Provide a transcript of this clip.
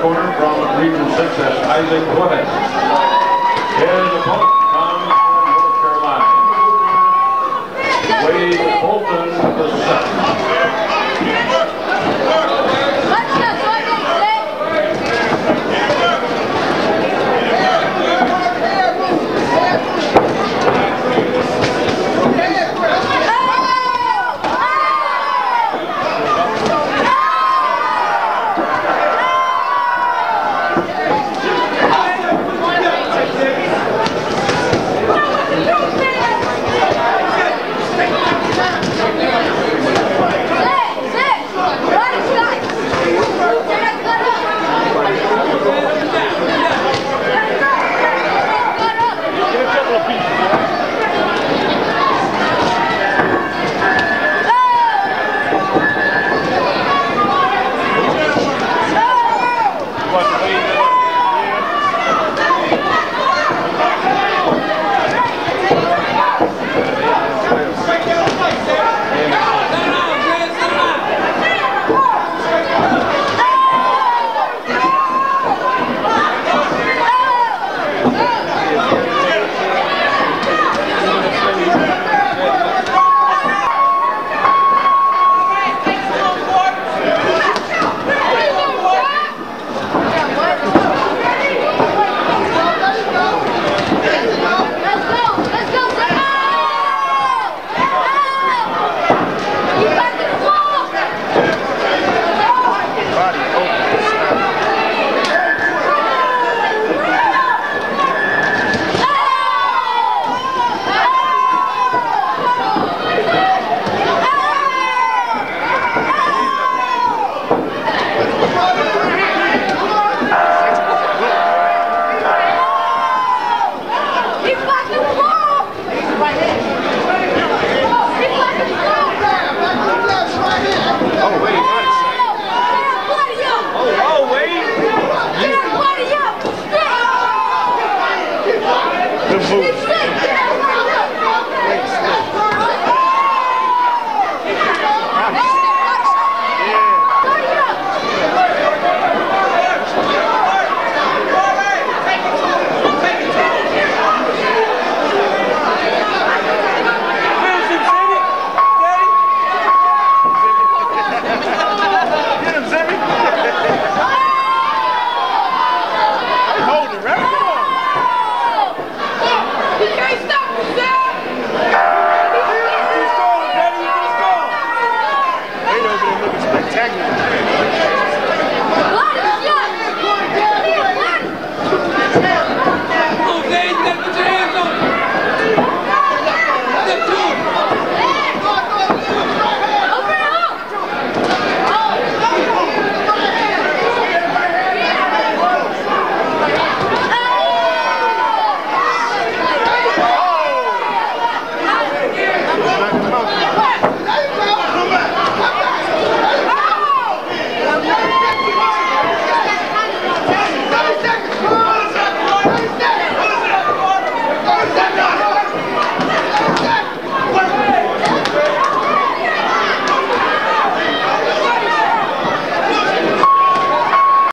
corner from Region 6, that's Isaac Whippet. Move.